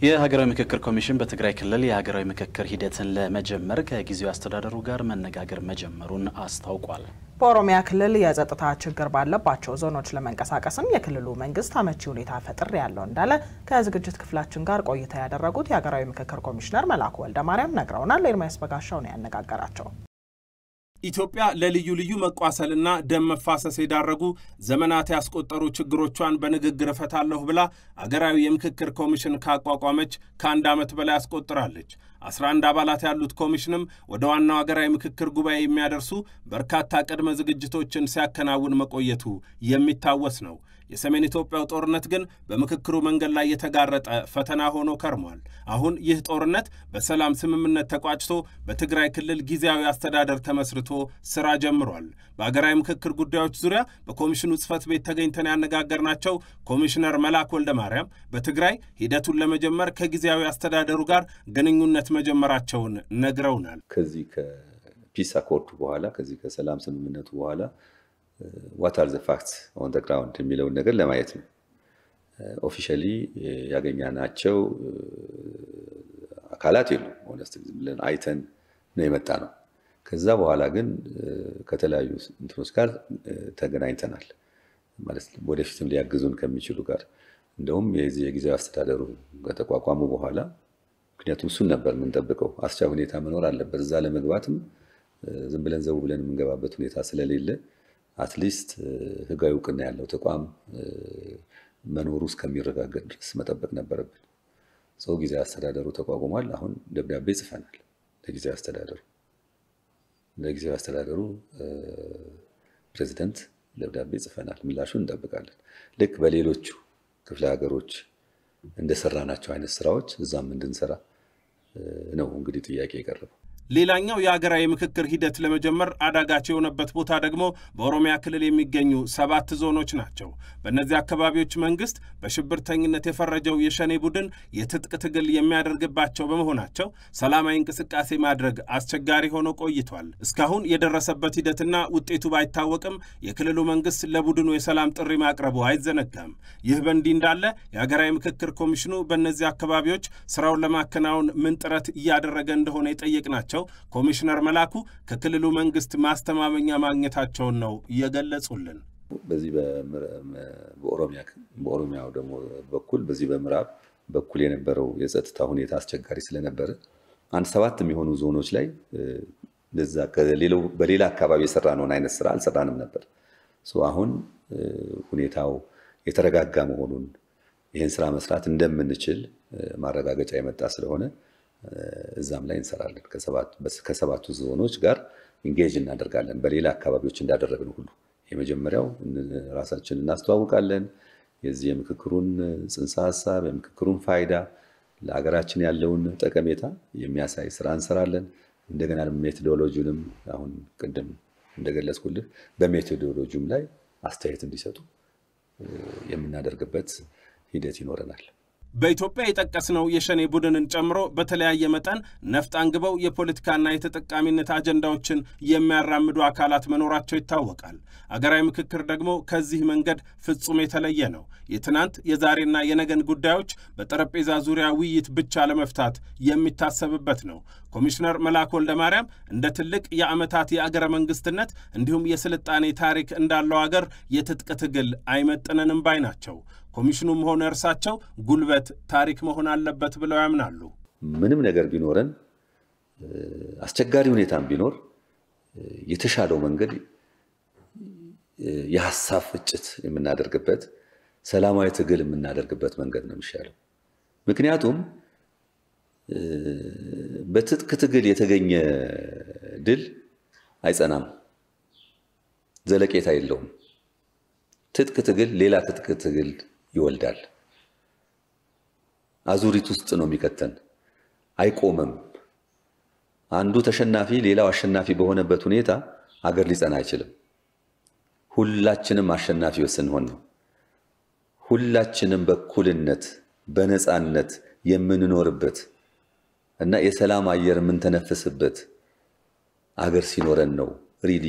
የሀገራዊ ምክክር ኮሚሽን በትግራይ ክልል የሀገራዊ ምክክር ሂደትን ለመጀመር ከጊዜያዊ አስተዳደሩ ጋር መነጋገር መጀመሩን አስታውቋል። በኦሮሚያ ክልል የጸጥታ ችግር ባለባቸው ዞኖች ለመንቀሳቀስም የክልሉ መንግስት አመቺ ሁኔታ ፈጥር ያለው እንዳለ ከዝግጅት ክፍላችን ጋር ቆይታ ያደረጉት የሀገራዊ ምክክር ኮሚሽነር መላኩ ወልደ ነግረውናል። ኤርሚያስ በጋሻው ነው ያነጋገራቸው። ኢትዮጵያ ለልዩ ልዩ መቋሰልና ደም መፋሰስ የዳረጉ ዘመናት ያስቆጠሩ ችግሮቿን በንግግር እፈታለሁ ብላ አገራዊ የምክክር ኮሚሽን ካቋቋመች ከአንድ ዓመት በላይ ያስቆጥራለች። 11 አባላት ያሉት ኮሚሽንም ወደ ዋናው አገራዊ ምክክር ጉባኤ የሚያደርሱ በርካታ ቅድመ ዝግጅቶችን ሲያከናውን መቆየቱ የሚታወስ ነው። የሰሜን ኢትዮጵያው ጦርነት ግን በምክክሩ መንገድ ላይ የተጋረጠ ፈተና ሆኖ ከርሟል። አሁን ይህ ጦርነት በሰላም ስምምነት ተቋጭቶ በትግራይ ክልል ጊዜያዊ አስተዳደር ተመስርቶ ስራ ጀምሯል። በአገራዊ ምክክር ጉዳዮች ዙሪያ በኮሚሽኑ ጽህፈት ቤት ተገኝተን ያነጋገርናቸው ኮሚሽነር መላክ ወልደ ማርያም በትግራይ ሂደቱን ለመጀመር ከጊዜያዊ አስተዳደሩ ጋር ግንኙነት መጀመራቸውን ነግረውናል። ከዚህ ከ peace accord ኡ በኋላ ከዚህ ከሰላም ስምምነቱ በኋላ what are the facts on the ground የሚለውን ነገር ለማየት ነው። officially ያገኛናቸው አካላት የሉም። honest ብለን አይተን ነው የመጣ ነው። ከዛ በኋላ ግን ከተለያዩ እንትኖች ጋር ተገናኝተናል ማለት ወደፊትም ሊያግዙን ከሚችሉ ጋር እንደውም የዚህ የጊዜያዊ አስተዳደሩ ከተቋቋሙ በኋላ ምክንያቱም እሱን ነበር የምንጠብቀው። አስቻ ሁኔታ መኖር አለበት። እዛ ለመግባትም ዝም ብለን ዘው ብለን የምንገባበት ሁኔታ ስለሌለ at least ህጋዊ እውቅና ያለው ተቋም መኖሩ እስከሚረጋገጥ ድረስ መጠበቅ ነበረብን። ሰው ጊዜያዊ አስተዳደሩ ተቋቁሟል። አሁን ደብዳቤ ጽፈናል ለጊዜያዊ አስተዳደሩ ለጊዜያዊ አስተዳደሩ ፕሬዚደንት ደብዳቤ ጽፈናል። ምላሹን እንጠብቃለን። ልክ በሌሎቹ ክፍለ ሀገሮች እንደሰራናቸው አይነት ስራዎች እዛም እንድንሰራ ነው እንግዲህ ጥያቄ የቀረበው። ሌላኛው የሀገራዊ ምክክር ሂደት ለመጀመር አዳጋች የሆነበት ቦታ ደግሞ በኦሮሚያ ክልል የሚገኙ ሰባት ዞኖች ናቸው። በእነዚህ አካባቢዎች መንግስት በሽብርተኝነት የፈረጀው የሸኔ ቡድን የትጥቅ ትግል የሚያደርግባቸው በመሆናቸው ሰላማዊ እንቅስቃሴ ማድረግ አስቸጋሪ ሆኖ ቆይቷል። እስካሁን የደረሰበት ሂደትና ውጤቱ ባይታወቅም የክልሉ መንግስት ለቡድኑ የሰላም ጥሪ ማቅረቡ አይዘነጋም። ይህ በእንዲህ እንዳለ የሀገራዊ ምክክር ኮሚሽኑ በእነዚህ አካባቢዎች ስራውን ለማከናወን ምን ጥረት እያደረገ እንደሆነ የጠየቅናቸው ኮሚሽነር መላኩ ከክልሉ መንግስት ማስተማመኛ ማግኘታቸውን ነው እየገለጹልን። በዚህ በኦሮሚያው ደግሞ በኩል በዚህ በምዕራብ በኩል የነበረው የጸጥታ ሁኔታ አስቸጋሪ ስለነበረ አንድ ሰባት የሚሆኑ ዞኖች ላይ በሌላ አካባቢ የሰራነውን አይነት ስራ አልሰራንም ነበር። አሁን ሁኔታው የተረጋጋ መሆኑን ይህን ስራ መስራት እንደምንችል ማረጋገጫ የመጣ ስለሆነ እዛም ላይ እንሰራለን። ከሰባቱ ዞኖች ጋር engage እናደርጋለን። በሌላ አካባቢዎች እንዳደረግን ሁሉ የመጀመሪያው ራሳችን እናስተዋውቃለን። የዚህ የምክክሩን ጽንሰ ሀሳብ የምክክሩን ፋይዳ ለሀገራችን ያለውን ጠቀሜታ የሚያሳይ ስራ እንሰራለን። እንደገና ሜቶዶሎጂንም አሁን ቅድም እንደገለጽኩልህ በሜቶዶሎጂም ላይ አስተያየት እንዲሰጡ የምናደርግበት ሂደት ይኖረናል። በኢትዮጵያ የጠቀስነው የሸኔ ቡድንን ጨምሮ በተለያየ መጠን ነፍጥ አንግበው የፖለቲካና የተጠቃሚነት አጀንዳዎችን የሚያራምዱ አካላት መኖራቸው ይታወቃል። አገራዊ ምክክር ደግሞ ከዚህ መንገድ ፍጹም የተለየ ነው። የትናንት የዛሬና የነገን ጉዳዮች በጠረጴዛ ዙሪያ ውይይት ብቻ ለመፍታት የሚታሰብበት ነው። ኮሚሽነር መላኩ ወልደ ማርያም እንደ ትልቅ የዓመታት የአገረ መንግስትነት እንዲሁም የስልጣኔ ታሪክ እንዳለው አገር የትጥቅ ትግል አይመጥነንም ባይ ናቸው። ኮሚሽኑም ሆነ እርሳቸው ጉልበት ታሪክ መሆን አለበት ብለው ያምናሉ። ምንም ነገር ቢኖረን አስቸጋሪ ሁኔታም ቢኖር የተሻለው መንገድ የሀሳብ ፍጭት የምናደርግበት ሰላማዊ ትግል የምናደርግበት መንገድ ነው የሚሻለው። ምክንያቱም በትጥቅ ትግል የተገኘ ድል አይጸናም፣ ዘለቄታ የለውም። ትጥቅ ትግል ሌላ ትጥቅ ትግል ይወልዳል። አዙሪት ውስጥ ነው የሚከተን፣ አይቆምም። አንዱ ተሸናፊ ሌላው አሸናፊ በሆነበት ሁኔታ አገር ሊጸና አይችልም። ሁላችንም አሸናፊዎች ስንሆን ነው። ሁላችንም በእኩልነት በነፃነት የምንኖርበት እና የሰላም አየር የምንተነፍስበት አገር ሲኖረን ነው ሪሊ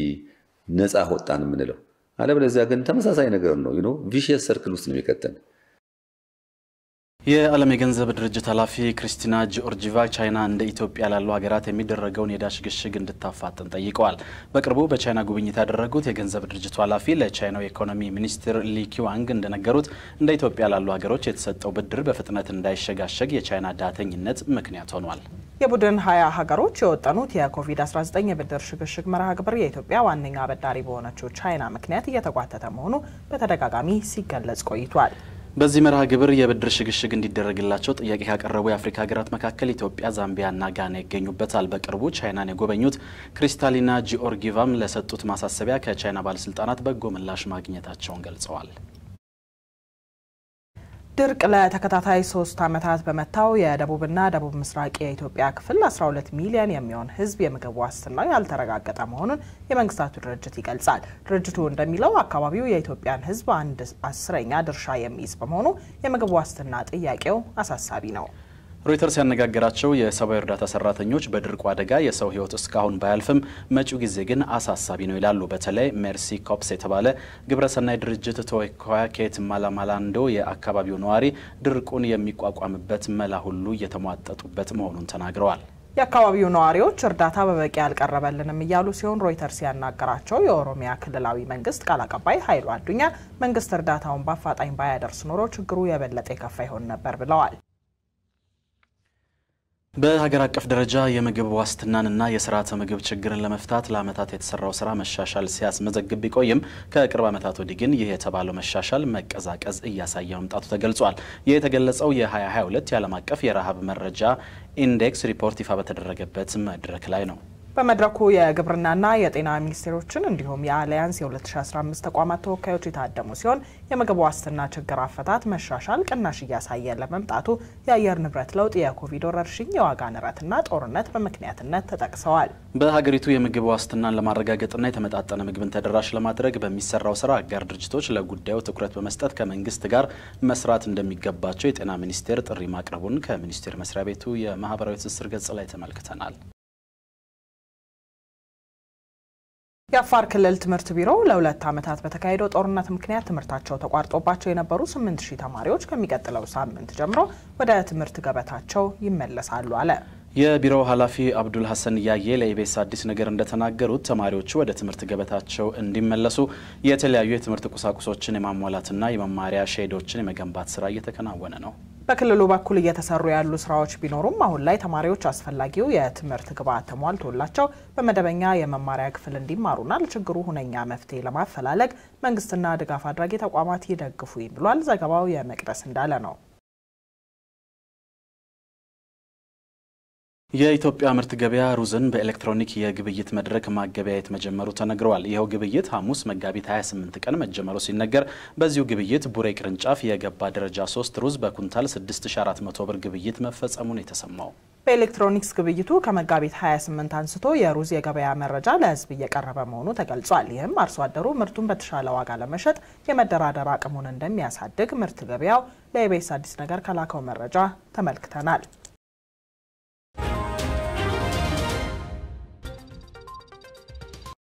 ነፃ ወጣን የምንለው። አለበለዚያ ግን ተመሳሳይ ነገር ነው vicious circle ውስጥ ነው የሚከተን። የዓለም የገንዘብ ድርጅት ኃላፊ ክሪስቲና ጂኦርጂቫ ቻይና እንደ ኢትዮጵያ ላሉ ሀገራት የሚደረገውን የዕዳ ሽግሽግ እንድታፋጥን ጠይቀዋል። በቅርቡ በቻይና ጉብኝት ያደረጉት የገንዘብ ድርጅቱ ኃላፊ ለቻይናው የኢኮኖሚ ሚኒስትር ሊኪዋንግ እንደነገሩት እንደ ኢትዮጵያ ላሉ ሀገሮች የተሰጠው ብድር በፍጥነት እንዳይሸጋሸግ የቻይና ዳተኝነት ምክንያት ሆኗል። የቡድን ሀያ ሀገሮች የወጠኑት የኮቪድ-19 የብድር ሽግሽግ መርሃ ግብር የኢትዮጵያ ዋነኛ አበዳሪ በሆነችው ቻይና ምክንያት እየተጓተተ መሆኑ በተደጋጋሚ ሲገለጽ ቆይቷል። በዚህ መርሃ ግብር የብድር ሽግሽግ እንዲደረግላቸው ጥያቄ ካቀረቡ የአፍሪካ ሀገራት መካከል ኢትዮጵያ፣ ዛምቢያና ጋና ይገኙበታል። በቅርቡ ቻይናን የጎበኙት ክሪስታሊና ጂኦርጊቫም ለሰጡት ማሳሰቢያ ከቻይና ባለስልጣናት በጎ ምላሽ ማግኘታቸውን ገልጸዋል። ድርቅ ለተከታታይ ሶስት ዓመታት በመታው የደቡብና ደቡብ ምስራቅ የኢትዮጵያ ክፍል 12 ሚሊዮን የሚሆን ሕዝብ የምግብ ዋስትናው ያልተረጋገጠ መሆኑን የመንግስታቱ ድርጅት ይገልጻል። ድርጅቱ እንደሚለው አካባቢው የኢትዮጵያን ሕዝብ አንድ አስረኛ ድርሻ የሚይዝ በመሆኑ የምግብ ዋስትና ጥያቄው አሳሳቢ ነው። ሮይተርስ ያነጋገራቸው የሰብአዊ እርዳታ ሰራተኞች በድርቁ አደጋ የሰው ህይወት እስካሁን ባያልፍም መጪው ጊዜ ግን አሳሳቢ ነው ይላሉ። በተለይ ሜርሲ ኮፕስ የተባለ ግብረሰናይ ድርጅት ተወካይ ኬት ማላማላንዶ የአካባቢው ነዋሪ ድርቁን የሚቋቋምበት መላ ሁሉ እየተሟጠጡበት መሆኑን ተናግረዋል። የአካባቢው ነዋሪዎች እርዳታ በበቂ አልቀረበልንም እያሉ ሲሆን ሮይተርስ ያናገራቸው የኦሮሚያ ክልላዊ መንግስት ቃል አቀባይ ኃይሉ አዱኛ መንግስት እርዳታውን በአፋጣኝ ባያደርስ ኖሮ ችግሩ የበለጠ የከፋ ይሆን ነበር ብለዋል። በሀገር አቀፍ ደረጃ የምግብ ዋስትናንና የስርዓተ ምግብ ችግርን ለመፍታት ለዓመታት የተሰራው ስራ መሻሻል ሲያስመዘግብ ቢቆይም ከቅርብ ዓመታት ወዲህ ግን ይህ የተባለው መሻሻል መቀዛቀዝ እያሳየ መምጣቱ ተገልጿል። ይህ የተገለጸው የ2022 የዓለም አቀፍ የረሃብ መረጃ ኢንዴክስ ሪፖርት ይፋ በተደረገበት መድረክ ላይ ነው። በመድረኩ የግብርናና የጤና ሚኒስቴሮችን እንዲሁም የአሊያንስ የ2015 ተቋማት ተወካዮች የታደሙ ሲሆን የምግብ ዋስትና ችግር አፈታት መሻሻል ቅናሽ እያሳየ ለመምጣቱ የአየር ንብረት ለውጥ፣ የኮቪድ ወረርሽኝ፣ የዋጋ ንረትና ጦርነት በምክንያትነት ተጠቅሰዋል። በሀገሪቱ የምግብ ዋስትናን ለማረጋገጥና የተመጣጠነ ምግብን ተደራሽ ለማድረግ በሚሰራው ስራ አጋር ድርጅቶች ለጉዳዩ ትኩረት በመስጠት ከመንግስት ጋር መስራት እንደሚገባቸው የጤና ሚኒስቴር ጥሪ ማቅረቡን ከሚኒስቴር መስሪያ ቤቱ የማህበራዊ ትስስር ገጽ ላይ ተመልክተናል። የአፋር ክልል ትምህርት ቢሮ ለሁለት ዓመታት በተካሄደው ጦርነት ምክንያት ትምህርታቸው ተቋርጦባቸው የነበሩ 8000 ተማሪዎች ከሚቀጥለው ሳምንት ጀምሮ ወደ ትምህርት ገበታቸው ይመለሳሉ አለ። የቢሮው ኃላፊ አብዱል ሀሰን እያየ ለኢቤስ አዲስ ነገር እንደተናገሩት ተማሪዎቹ ወደ ትምህርት ገበታቸው እንዲመለሱ የተለያዩ የትምህርት ቁሳቁሶችን የማሟላትና የመማሪያ ሼዶችን የመገንባት ስራ እየተከናወነ ነው። በክልሉ በኩል እየተሰሩ ያሉ ስራዎች ቢኖሩም አሁን ላይ ተማሪዎች አስፈላጊው የትምህርት ግብዓት ተሟልቶላቸው በመደበኛ የመማሪያ ክፍል እንዲማሩና ለችግሩ ሁነኛ መፍትሄ ለማፈላለግ መንግስትና ድጋፍ አድራጊ ተቋማት ይደግፉኝ ብሏል። ዘገባው የመቅደስ እንዳለ ነው። የኢትዮጵያ ምርት ገበያ ሩዝን በኤሌክትሮኒክ የግብይት መድረክ ማገበያየት መጀመሩ ተነግረዋል። ይኸው ግብይት ሐሙስ መጋቢት 28 ቀን መጀመሩ ሲነገር በዚሁ ግብይት ቡሬ ቅርንጫፍ የገባ ደረጃ 3 ሩዝ በኩንታል 6400 ብር ግብይት መፈጸሙን የተሰማው በኤሌክትሮኒክስ ግብይቱ ከመጋቢት 28 አንስቶ የሩዝ የገበያ መረጃ ለሕዝብ እየቀረበ መሆኑ ተገልጿል። ይህም አርሶ አደሩ ምርቱን በተሻለ ዋጋ ለመሸጥ የመደራደር አቅሙን እንደሚያሳድግ ምርት ገበያው ለኢቤስ አዲስ ነገር ከላከው መረጃ ተመልክተናል።